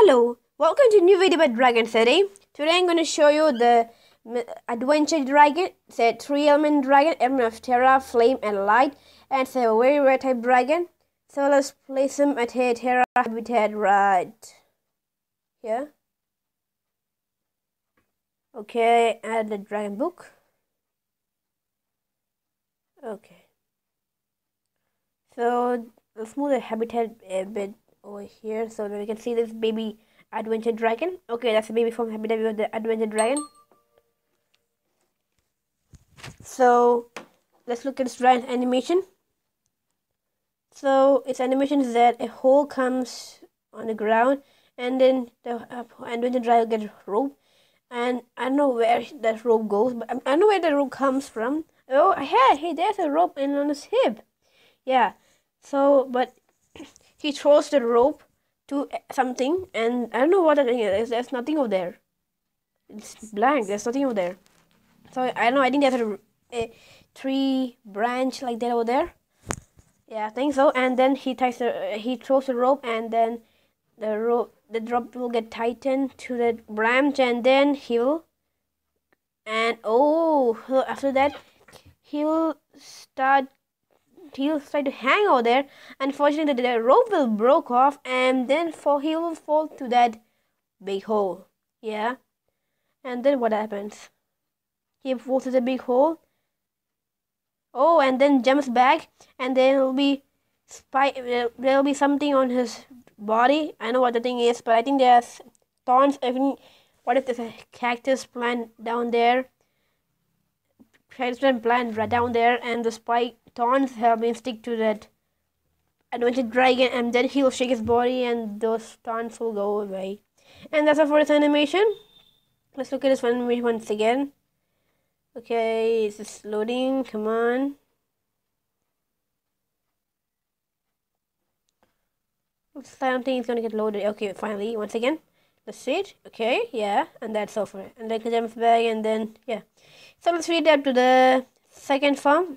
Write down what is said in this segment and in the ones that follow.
Hello, welcome to a new video about Dragon City. Today I'm going to show you the Adventure Dragon. A three element dragon, element of Terra, Flame and Light. And it's a very rare type dragon. So let's place him at a Terra habitat right here. Okay, add the dragon book. Okay. So let's move the habitat a bit over here so that we can see this baby adventure dragon. Okay, that's the baby from habitat of the adventure dragon. So let's look at this dragon animation. So its animation is that a hole comes on the ground and then the uh, adventure dragon gets rope and I know where that rope goes, but I know where the rope comes from. Oh, hey, hey, there's a rope in on his hip. Yeah, so, but he throws the rope to something, and I don't know what that thing is. There's nothing over there. It's blank. There's nothing over there. So I don't know. I think there's a, a tree branch like that over there. Yeah, I think so. And then he ties the he throws the rope, and then the rope the drop will get tightened to the branch, and then he'll and oh after that he'll start he'll try to hang over there. Unfortunately, the, the rope will broke off, and then for he will fall to that big hole. Yeah, and then what happens? He falls to the big hole. Oh, and then jumps back, and there will be spy. There will be something on his body. I know what the thing is, but I think there's thorns. Even what if there's a cactus plant down there? Cactus plant right down there, and the spike thorns have been stick to that adventure dragon and then he'll shake his body and those thorns will go away. And that's all for this animation. Let's look at this one once again. Okay, is this loading? Come on. I don't think it's gonna get loaded. Okay, finally, once again. Let's see it. Okay, yeah, and that's all for it. And then jump back and then yeah. So let's read up to the second form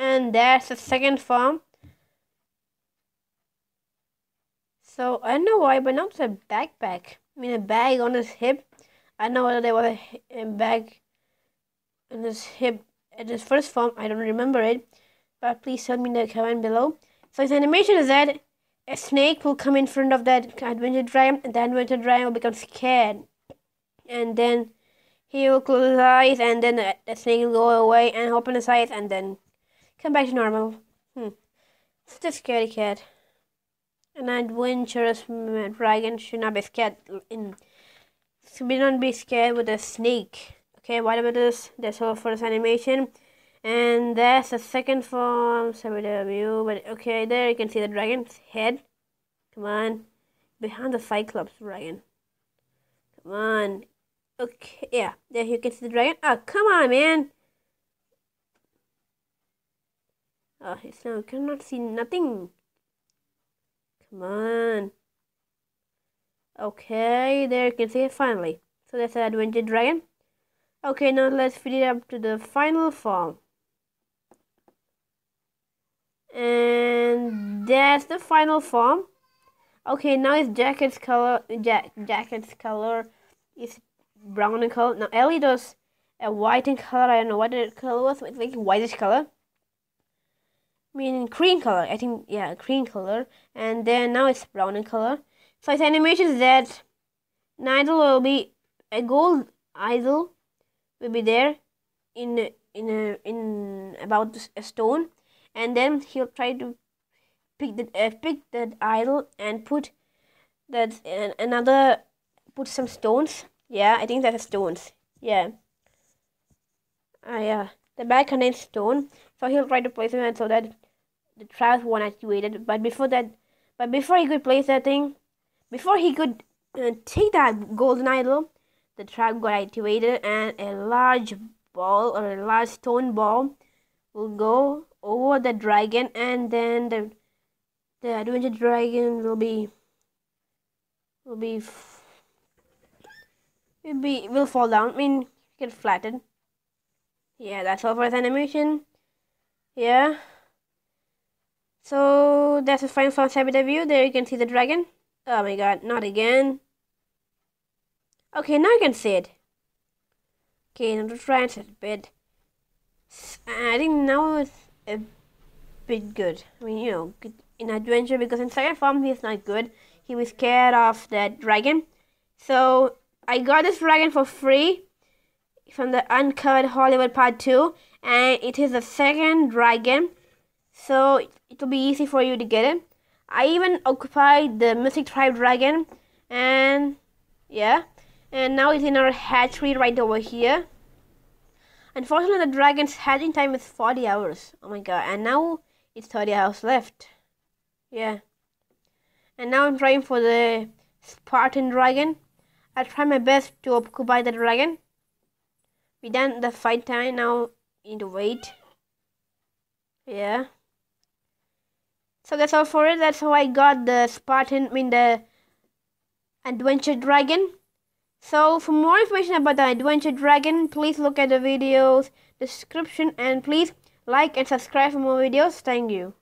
and there's the second form. So I don't know why but not a backpack. I mean a bag on his hip. I know whether there was a, a bag on his hip at his first form. I don't remember it. But please tell me in the comment below. So his animation is that a snake will come in front of that adventure dragon and the adventure dragon will become scared. And then he will close his eyes and then the snake will go away and open his eyes and then come back to normal. Hmm. It's a scary cat. An adventurous dragon should not be scared in should not be scared with a snake. Okay, whatever this, that's all for this animation. And that's the second form, W. But okay, there you can see the dragon's head. Come on. Behind the Cyclops dragon. Come on. Okay, yeah, there you can see the dragon. Oh, come on, man. Oh, it's now cannot see nothing. Come on. Okay, there you can see it finally. So that's an adventure dragon. Okay, now let's feed it up to the final form. And that's the final form. Okay, now his jacket's color, jack, jacket's color is brown in color. Now Ellie does a white in color. I don't know what the color was. It's like whitish color. Meaning green color. I think yeah, green color. And then now it's brown in color. So its animation is that an idol will be a gold idol will be there in in a, in about a stone, and then he'll try to pick the uh, pick that idol and put that uh, another put some stones yeah, I think that's stones. Yeah. Ah, yeah. The bag contains stone, so he'll try to place it so that the trap won't activated. But before that, but before he could place that thing, before he could uh, take that golden idol, the trap got activated, and a large ball or a large stone ball will go over the dragon, and then the the adventure dragon will be will be will be will fall down. I mean, get flattened. Yeah, that's all for this animation. Yeah. So that's the final from side view. There you can see the dragon. Oh my god, not again. Okay, now you can see it. Okay, now to try a bit. I think now it's a bit good. I mean, you know, good in adventure because in second form he's not good. He was scared of that dragon. So I got this dragon for free from the Uncovered Hollywood Part 2 and it is the second dragon so it will be easy for you to get it. I even occupied the Mystic Tribe dragon and yeah and now it's in our hatchery right over here. Unfortunately the dragon's hatching time is 40 hours. Oh my god and now it's 30 hours left. Yeah. And now I'm trying for the Spartan dragon. I'll try my best to occupy the dragon. We done the fight time now need to wait. Yeah. So that's all for it. That's how I got the Spartan, I mean the Adventure Dragon. So for more information about the Adventure Dragon, please look at the video's description and please like and subscribe for more videos. Thank you.